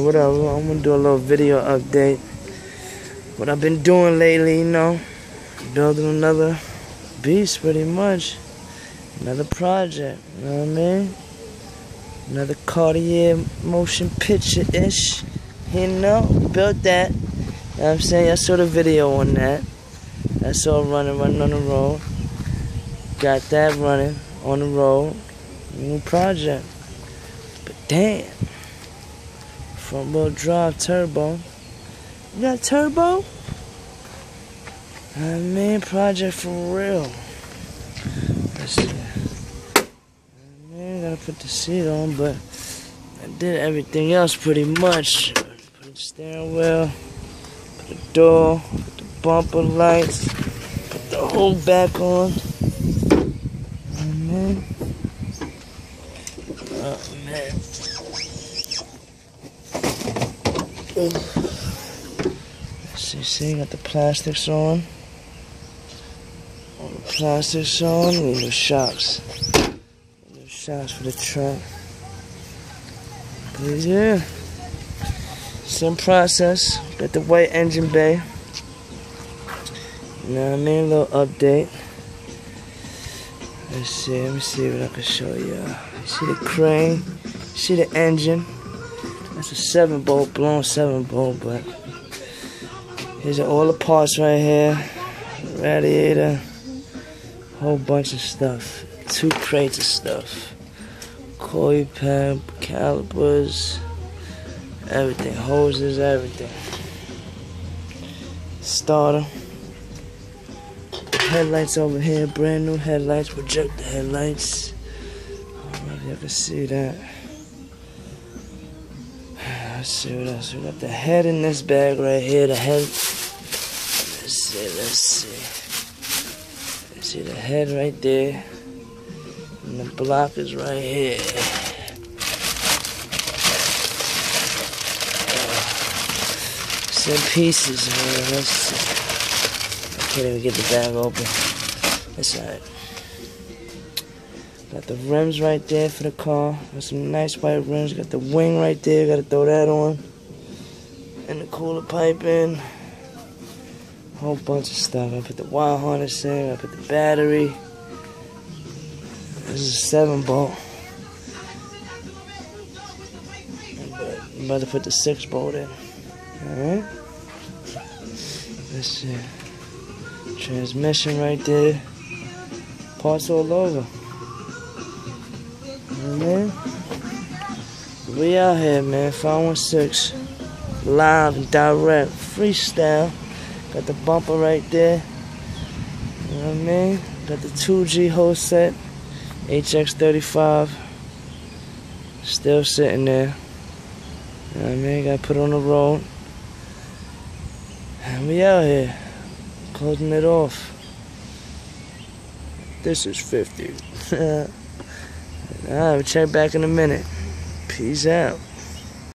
whatever. I'm gonna do a little video update. What I've been doing lately, you know, building another beast pretty much. Another project, you know what I mean? Another Cartier motion picture ish. You know, built that. You know what I'm saying? I saw the video on that. That's all running, running on the road. Got that running on the road. New project. But damn front wheel drive turbo. You got turbo? I mean, project for real. Let's see. I mean, gotta put the seat on, but I did everything else pretty much. Put the steering wheel, put the door, put the bumper lights, put the whole back on. I mean, oh man. See, see, got the plastics on. All the plastics on, and the shocks. The shocks for the truck. But yeah, same process. Got the white engine bay. You know what I mean? A little update. Let's see, let me see what I can show you. See the crane, see the engine. That's a 7 bolt, blown 7 bolt, but here's all the parts right here. Radiator, whole bunch of stuff. Two crates of stuff. Coil pack, calipers, everything, hoses, everything. Starter. Headlights over here, brand new headlights, projector headlights. I don't know if you can see that. Let's see what else. We got the head in this bag right here. The head. Let's see. Let's see. Let's see the head right there. And the block is right here. Uh, some pieces. Man. Let's see. I can't even get the bag open. That's alright. Got the rims right there for the car. Got some nice white rims. Got the wing right there. Gotta throw that on. And the cooler pipe in. Whole bunch of stuff. I put the wire harness in. I put the battery. This is a 7 bolt. I'm about to put the 6 bolt in. Alright? Let's see. Transmission right there. Parts all over. We out here, man. 516. Live and direct. Freestyle. Got the bumper right there. You know what I mean? Got the 2G whole set. HX35. Still sitting there. You know what I mean? Gotta put on the road. And we out here. Closing it off. This is 50. Alright, we'll check back in a minute. Peace out.